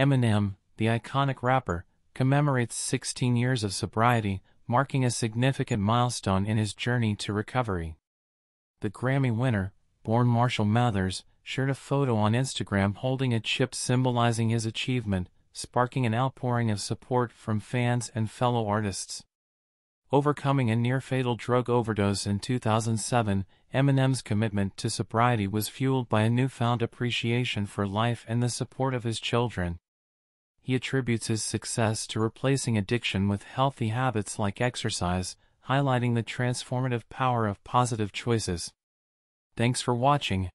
Eminem, the iconic rapper, commemorates 16 years of sobriety, marking a significant milestone in his journey to recovery. The Grammy winner, born Marshall Mathers, shared a photo on Instagram holding a chip symbolizing his achievement, sparking an outpouring of support from fans and fellow artists. Overcoming a near-fatal drug overdose in 2007, Eminem's commitment to sobriety was fueled by a newfound appreciation for life and the support of his children. He attributes his success to replacing addiction with healthy habits like exercise, highlighting the transformative power of positive choices. Thanks for watching.